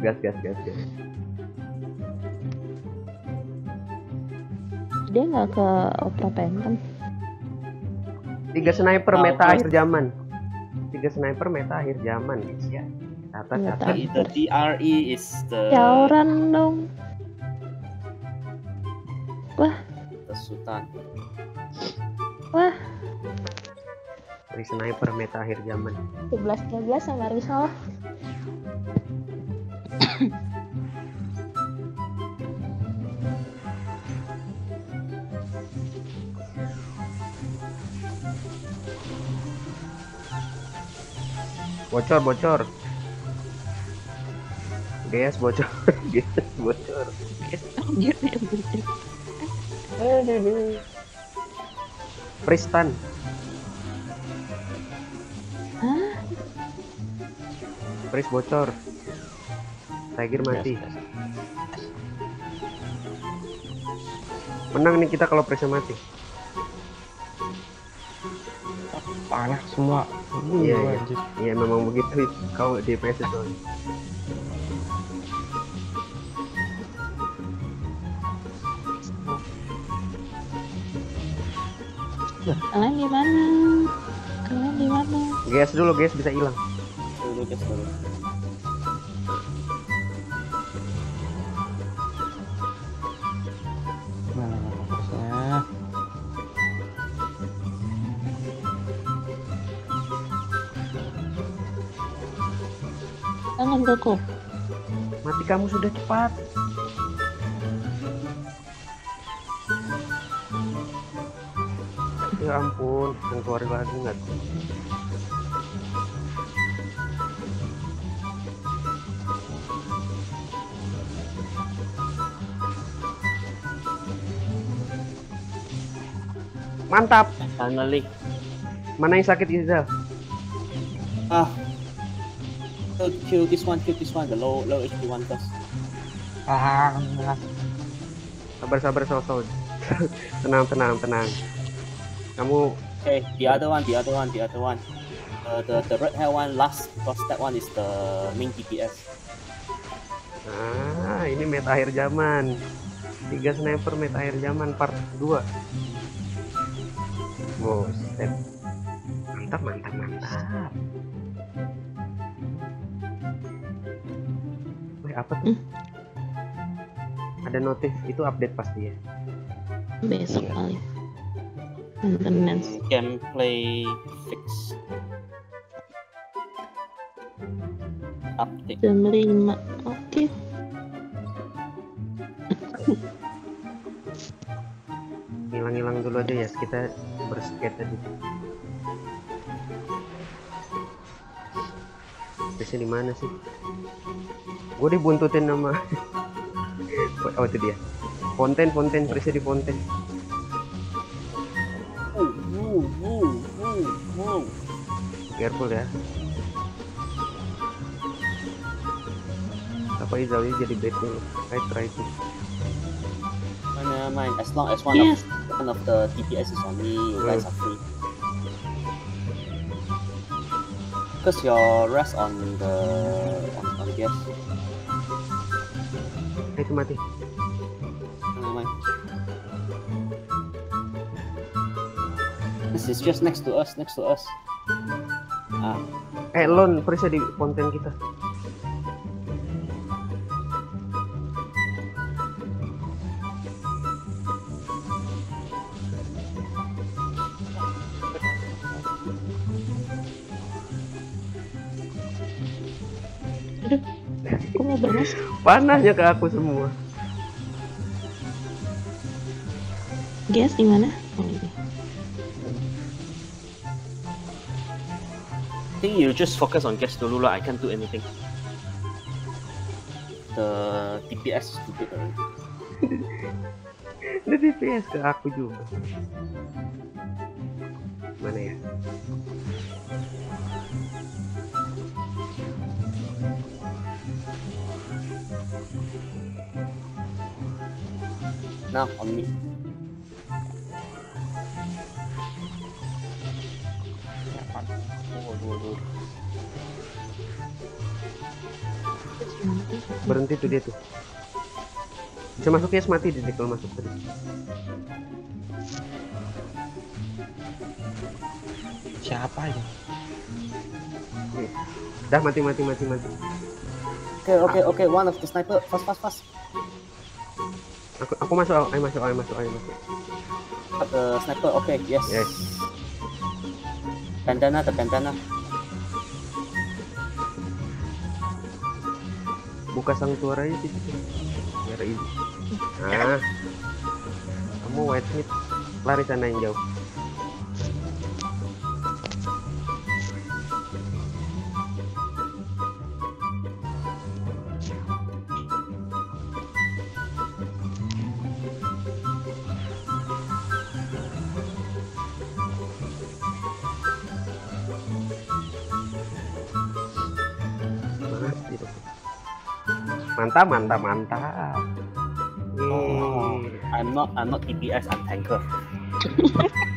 gas gas gas gas Dia nggak ke Opera Phantom. tiga sniper Nah, meta oke. akhir zaman tiga sniper meta akhir zaman guys ya catat Iya, catat The, DRE is the Jauran dong. the Sultan. Wah, dari sniper meta akhir zaman 11 12 sama Rizal. Bocor bocor. Gas bocor. Gas bocor. Bener. Pristan Hah? Pris bocor. Tiger mati. menang nih kita kalau Prisnya mati Panah semua. Iya, Uh, iya. anjir. Iya memang begitu kau DPS itu Kalian di mana? Kalian di mana? gas dulu gas bisa hilang Dulu guys dulu. Jangan Goku. mati kamu sudah cepat ya ampun yang keluar lagi nggak tuh mantap Finally. mana yang sakit Izal Ah. Kill, kill this one, kill this one, the low low HP one first. Ah, sabar sabar sosok tenang tenang tenang kamu Okay, the other one, the other one, the other one. Uh, the the red hair one last because that one is the main DPS. ah ini meta akhir zaman tiga sniper meta akhir zaman part 2 Buset. mantap mantap mantap Wih, apa tuh? Ada notif itu update pasti ya. Besok kali. Maintenance. Gameplay fix. Update. Jam 5. Oke. Hilang-hilang dulu aja ya, kita berskate tadi. Terusnya di mana sih? Gue dibuntutin nama. oh itu dia. Fonten, fonten, terusnya di fonten. Woo. Careful ya. Apa Izal ini jadi bait dulu? I try to. Oh, never mind. As long as one Yes. of one of the DPS is on me, you guys are free. Because your rest on the on, Eh, itu mati. This is just next to us, next to us. Ah, Eh, Lon, terusnya di fonten kita. Aku mau balas. Panahnya ke aku semua. Gas di mana? Oh, ini. I think you just focus on gas dulu lah. I can't do anything. The DPS is stupid already. Ada DPS ke aku juga. Mana ya? Oh, dua, dua. Berhenti tuh dia tuh. Bisa masuk ya mati dia kalau masuk tadi. Siapa ini? Dah mati mati mati mati. Okay, okay, okay. One of the sniper. Fast, fast, fast. Aku aku masuk, ayo masuk, ayo masuk, ayo masuk. The sniper. Okay, yes. Yes. Bandana, the bandana. Buka sanctuary aja sih. Biar easy. Nah. Kamu white smith lari sana yang jauh. Mantap, mantap, mantap. Oh, Yeay. I'm not, I'm not DPS. I'm tanker.